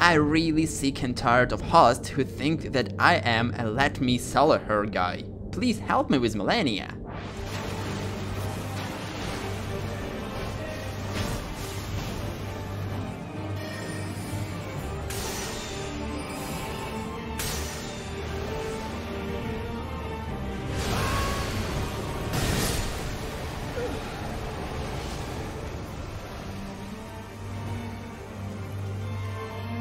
I really sick and tired of hosts who think that I am a Let Me Solo Her guy. Please help me with Malenia.